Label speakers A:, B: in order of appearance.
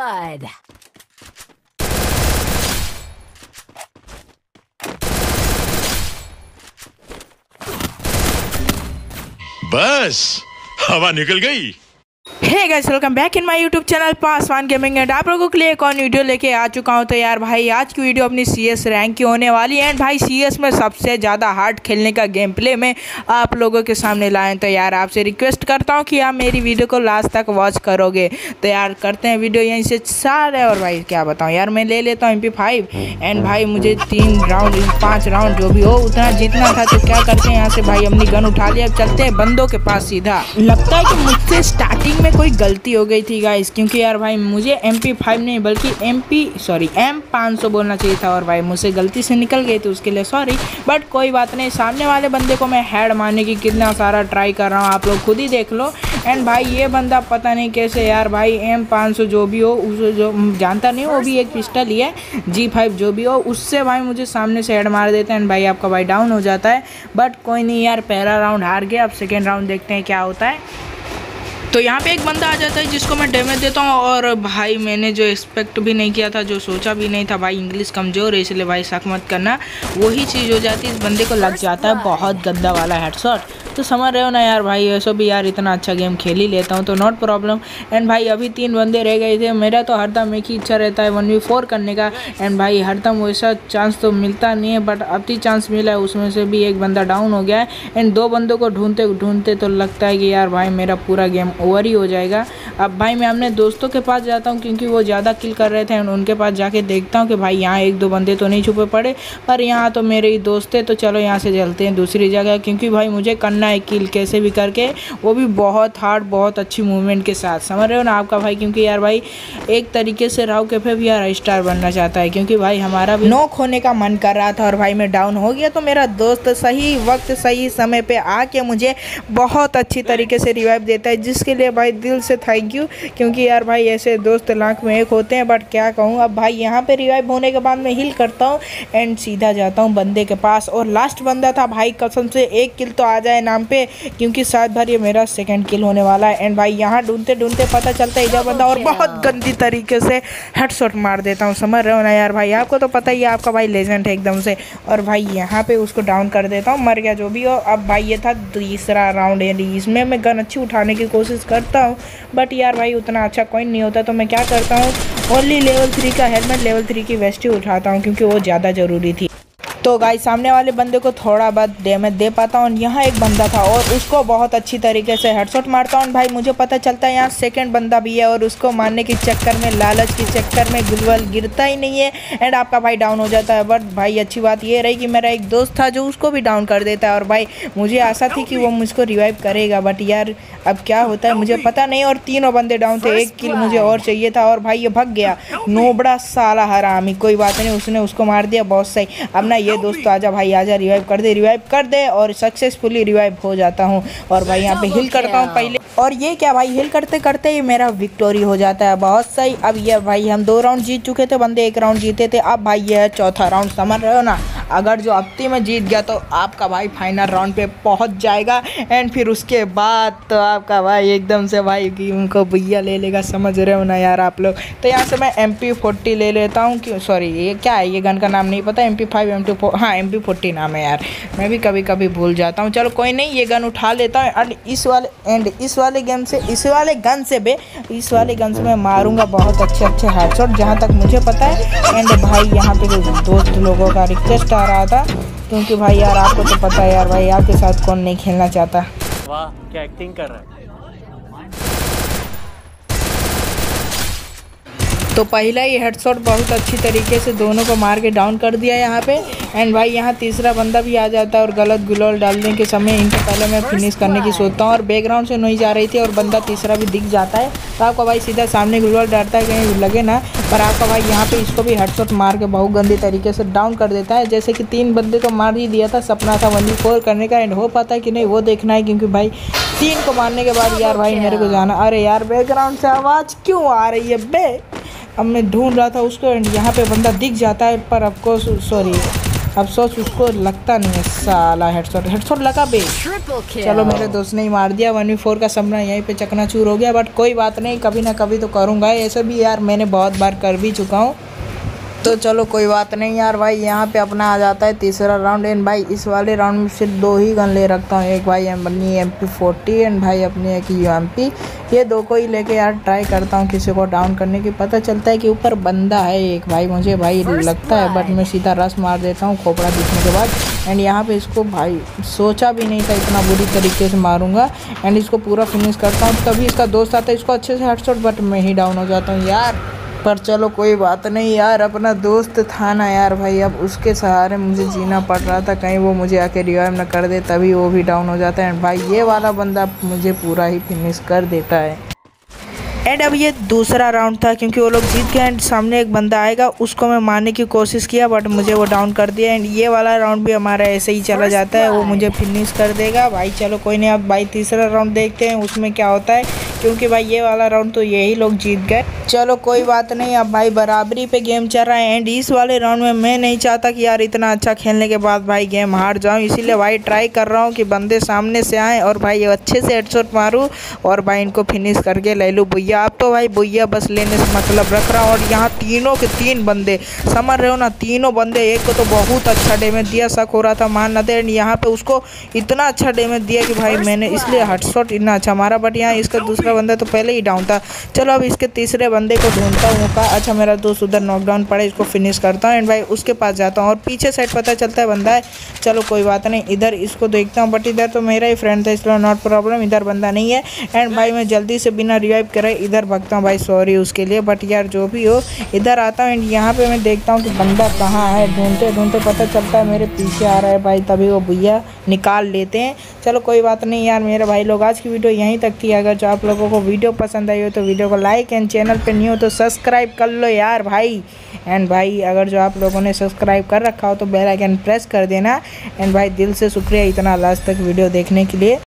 A: blood.
B: बस हवा निकल गई
C: hey guys welcome back in my YouTube channel Paswan gaming and आप लोगों के लिए एक और वीडियो लेके आ चुका हूँ। तो यार भाई, आज की वीडियो अपनी सीएस रैंक की होने वाली है। एंड भाई सीएस में सबसे ज़्यादा हार्ड खेलने का गेम प्ले में आप लोगों के सामने लाएँ तो यार, आपसे रिक्वेस्ट करता हूँ कि आप मेरी वीडियो को लास्ट तक वॉच करोगे। तो यार, करते हैं वीडियो यहीं से सारे। और भाई, क्या बताऊँ, यार, मैं ले लेता हूँ एम फाइव एंड भाई, मुझे तीन राउंड पाँच राउंड जो भी हो, उतना जीतना था। तो क्या करते हैं यहाँ से? भाई, अपनी गन उठा लिया अब चलते हैं बंदों के पास सीधा। लगता है कि मुझसे स्टार्टिंग में कोई गलती हो गई थी गाइस क्योंकि यार भाई मुझे एम पी फाइव नहीं, बल्कि एम पी सॉरी एम पाँच सौ बोलना चाहिए था और भाई मुझसे गलती से निकल गई थी उसके लिए सॉरी बट कोई बात नहीं, सामने वाले बंदे को मैं हेड मारने की कितना सारा ट्राई कर रहा हूँ, आप लोग खुद ही देख लो। एंड भाई ये बंदा पता नहीं कैसे यार, भाई एम पाँच सौ जो भी हो, उस जो, जानता नहीं वो भी एक पिस्टल ही है जी फाइव जो भी हो, उससे भाई मुझे सामने से हेड मार देते हैं एंड भाई आपका भाई डाउन हो जाता है। बट कोई नहीं यार, पहला राउंड हार गया, अब सेकेंड राउंड देखते हैं क्या होता है। तो यहाँ पे एक बंदा आ जाता है जिसको मैं डैमेज देता हूँ और भाई मैंने जो एक्सपेक्ट भी नहीं किया था, जो सोचा भी नहीं था, भाई इंग्लिश कमज़ोर है, इसलिए भाई शक मत करना। वही चीज़ हो जाती है, इस बंदे को लग जाता है बहुत गंदा वाला हेडशॉट तो समझ रहे हो ना यार भाई वैसे भी यार इतना अच्छा गेम खेल ही लेता हूँ तो नॉट प्रॉब्लम एंड भाई, अभी तीन बंदे रह गए थे, मेरा तो हरदम एक ही इच्छा रहता है वन वी फोर करने का. एंड भाई, हरदम वैसा चांस तो मिलता नहीं है बट अब ही चांस मिला है, उसमें से भी एक बंदा डाउन हो गया है. एंड दो बंदों को ढूंढते ढूंढते तो लगता है कि यार भाई, मेरा पूरा गेम ओवर ही हो जाएगा. अब भाई, मैं अपने दोस्तों के पास जाता हूँ, क्योंकि वो ज़्यादा किल कर रहे थे एंड उनके पास जाके देखता हूँ कि भाई, यहाँ एक दो बंदे तो नहीं छुपे पड़े. पर यहाँ तो मेरे ही दोस्त है तो चलो यहाँ से चलते हैं दूसरी जगह, क्योंकि भाई, मुझे करना है, किल कैसे भी करके, वो भी बहुत हार्ड बहुत अच्छी मूवमेंट के साथ। समझ रहे हो ना आपका भाई? क्योंकि यार भाई, एक तरीके से राव कैफ़े भी यार स्टार बनना चाहता है, क्योंकि भाई हमारा भी नोक होने का मन कर रहा था और भाई मैं डाउन हो गया तो मेरा दोस्त सही वक्त, सही समय पर आके मुझे बहुत अच्छी तरीके से रिवाइव देता है, जिसके लिए भाई दिल से थैंक यू क्योंकि यार भाई, ऐसे दोस्त लाख में एक होते हैं बट क्या कहूँ? अब भाई यहाँ पे रिवाइव होने के बाद मैं हिल करता हूँ एंड सीधा जाता हूँ बंदे के पास। और लास्ट बंदा था, भाई कसम से एक किल तो आ जाए नाम पे क्योंकि शायद भर ये मेरा सेकंड किल होने वाला है। एंड भाई यहाँ ढूंढते ढूंढते पता चलता है इधर बंदा और बहुत गंदी तरीके से हेडशॉट मार देता हूँ। समझ रहे हो ना यार भाई? आपको तो पता ही है आपका भाई लेजेंड है एकदम से। और भाई यहाँ पे उसको डाउन कर देता हूँ मर गया जो भी हो। अब भाई ये था तीसरा राउंड यानी इसमें मैं गन अच्छी उठाने की कोशिश करता हूँ बट यार भाई उतना अच्छा कॉइन नहीं होता तो मैं क्या करता हूँ? ओनली लेवल थ्री का हेलमेट लेवल थ्री की वेस्ट ही उठाता हूँ क्योंकि वो ज़्यादा ज़रूरी थी। तो गाई सामने वाले बंदे को थोड़ा बहुत डैमेज दे पाता हूँ। यहाँ एक बंदा था और उसको बहुत अच्छी तरीके से हेडशॉट मारता हूँ। भाई, मुझे पता चलता है यहाँ सेकेंड बंदा भी है और उसको मारने के चक्कर में, लालच के चक्कर में गुलवल गिरता ही नहीं है। एंड आपका भाई डाउन हो जाता है। बट भाई, अच्छी बात ये रही कि मेरा एक दोस्त था जो उसको भी डाउन कर देता है। और भाई, मुझे आशा थी कि वो मुझको रिवाइव करेगा। बट यार, अब क्या होता है? मुझे पता नहीं और तीनों बंदे डाउन थे। एक किल मुझे और चाहिए था और भाई, ये भग गया। नोबड़ा साला हरामी कोई बात नहीं, उसने उसको मार दिया। बहुत सही। अब ना ये दोस्त आजा भाई आजा रिवाइव कर दे रिवाइव कर दे और सक्सेसफुली रिवाइव हो जाता हूँ। और भाई यहाँ पे हिल करता हूँ पहले। और ये क्या भाई हिल करते करते ही मेरा विक्टोरी हो जाता है। बहुत सही। अब ये भाई हम दो राउंड जीत चुके थे बंदे एक राउंड जीते थे। अब भाई ये है चौथा राउंड समझ रहे हो ना। अगर जो हफ़्ते में जीत गया तो आपका भाई फाइनल राउंड पे पहुँच जाएगा। एंड फिर उसके बाद तो आपका भाई एकदम से भाई कि उनको भैया ले लेगा, समझ रहे हो ना यार आप लोग। तो यहाँ से मैं एम पी फोर्टी ले लेता हूँ क्यों सॉरी ये क्या है? ये गन का नाम नहीं पता। M P five M two हाँ एम पी फोर्टी नाम है यार। मैं भी कभी कभी भूल जाता हूँ। चलो, कोई नहीं, ये गन उठा लेता हूँ। एंड इस वाले एंड इस वाले गन से, इस वाले गन से बे इस वाले गन से मैं मारूँगा बहुत अच्छे अच्छे हेडशॉट जहाँ तक मुझे पता है। एंड भाई, यहाँ पे दोस्त लोगों का रिक्वेस्ट आ रहा था क्योंकि भाई यार आपको तो पता है यार भाई आपके साथ कौन नहीं खेलना चाहता।
D: वाह क्या एक्टिंग कर रहा है?
C: तो पहला ही हेडशॉट बहुत अच्छी तरीके से दोनों को मार के डाउन कर दिया यहाँ पे एंड भाई यहाँ तीसरा बंदा भी आ जाता है और गलत गुलाल डालने के समय इनको पहले मैं फिनिश करने की सोचता हूँ और बैकग्राउंड से नहीं जा रही थी और बंदा तीसरा भी दिख जाता है। तो आपका भाई सीधा सामने गुलाल डालता है कहीं लगे ना पर आपका भाई यहाँ पे इसको भी हेडशॉट मार के बहुत गंदी तरीके से डाउन कर देता है। जैसे कि तीन बंदे को मार ही दिया था सपना था वन फोर करने का एंड हो पाता है कि नहीं वो देखना है क्योंकि भाई तीन को मारने के बाद यार भाई मेरे को जाना। अरे यार बैकग्राउंड से आवाज़ क्यों आ रही है बे? अब मैं ढूंढ रहा था उसको एंड यहाँ पे बंदा दिख जाता है पर अफकोर्स सॉरी अफसोस उसको लगता नहीं है साला हेडशॉट हेडशॉट लगा बे। चलो मेरे दोस्त ने ही मार दिया। वन वी फोर का सामना यहीं पे चकनाचूर हो गया बट कोई बात नहीं कभी ना कभी तो करूँगा। ऐसे भी यार मैंने बहुत बार कर भी चुका हूँ। तो चलो कोई बात नहीं यार भाई यहाँ पे अपना आ जाता है तीसरा राउंड एंड भाई इस वाले राउंड में सिर्फ़ दो ही गन ले रखता हूँ। एक भाई अपनी एम पी फोर्टी एंड भाई अपनी एक यू एम पी ये दो को ही लेके यार ट्राई करता हूँ किसी को डाउन करने की। पता चलता है कि ऊपर बंदा है एक भाई मुझे भाई लगता है बट मैं सीधा रस मार देता हूँ खोपड़ा दिखने के बाद। एंड यहाँ पे इसको भाई सोचा भी नहीं था इतना बुरी तरीके से मारूँगा। एंड इसको पूरा फिनिश करता हूँ। तभी इसका दोस्त आता है इसको अच्छे से हेडशॉट बट मैं ही डाउन हो जाता हूँ यार। पर चलो, कोई बात नहीं यार, अपना दोस्त था ना यार भाई, अब उसके सहारे मुझे जीना पड़ रहा था, कहीं वो मुझे आके रिवाइव ना कर दे, तभी वो भी डाउन हो जाता है। भाई, ये वाला बंदा मुझे पूरा ही फिनिश कर देता है। एंड अब ये दूसरा राउंड था क्योंकि वो लोग जीत गए एंड सामने एक बंदा आएगा, उसको मैं मारने की कोशिश किया बट मुझे वो डाउन कर दिया एंड ये वाला राउंड भी हमारा ऐसे ही चला जाता है, वो मुझे फिनिश कर देगा। भाई चलो कोई नहीं, अब भाई तीसरा राउंड देखते हैं, उसमें क्या होता है, क्योंकि भाई ये वाला राउंड तो यही लोग जीत गए। चलो कोई बात नहीं, अब भाई बराबरी पे गेम चल रहा है एंड इस वाले राउंड में मैं नहीं चाहता कि यार इतना अच्छा खेलने के बाद भाई गेम हार जाऊँ, इसीलिए भाई ट्राई कर रहा हूँ कि बंदे सामने से आएँ और भाई अच्छे से हेडशॉट मारूँ और भाई इनको फिनिश करके ले लूँ भैया अब तो भाई भैया बस लेने से मतलब रख रहा और यहाँ तीनों के तीन बंदे, समझ रहे हो ना? तीनों बंदे, एक को तो बहुत अच्छा डैमेज दिया, शक हो रहा था, मान ना एंड यहाँ पे उसको इतना अच्छा डैमेज दिया कि भाई मैंने इसलिए हेडशॉट इतना अच्छा मारा बट यहाँ इसका दूसरा बंदा तो पहले ही डाउन था। चलो अब इसके तीसरे बंदे को ढूंढता हूँ, का अच्छा मेरा दोस्त उधर नॉकडाउन पड़े, इसको फिनिश करता हूँ एंड भाई उसके पास जाता हूँ। और पीछे साइड पता चलता है बंदा है। चलो कोई बात नहीं, इधर इसको देखता हूँ बट इधर तो मेरा ही फ्रेंड था, इसलिए नॉट प्रॉब्लम इधर बंदा नहीं है। एंड भाई मैं जल्दी से बिना रिवाइव करे इधर भगता हूँ भाई सॉरी उसके लिए बट यार जो भी हो, इधर आता हूँ एंड यहाँ पे मैं देखता हूँ कि बंदा कहाँ है। ढूंढते ढूंढते पता चलता है मेरे पीछे आ रहा है भाई, तभी वो भैया निकाल लेते हैं। चलो कोई बात नहीं यार, मेरे भाई लोग, आज की वीडियो यहीं तक थी। अगर जो आप लोगों को वीडियो पसंद आई हो तो वीडियो को लाइक एंड चैनल पर नहीं हो तो सब्सक्राइब कर लो यार भाई। एंड भाई, अगर जो आप लोगों ने सब्सक्राइब कर रखा हो तो बेल आइकन प्रेस कर देना। एंड भाई, दिल से शुक्रिया इतना लास्ट तक वीडियो देखने के लिए।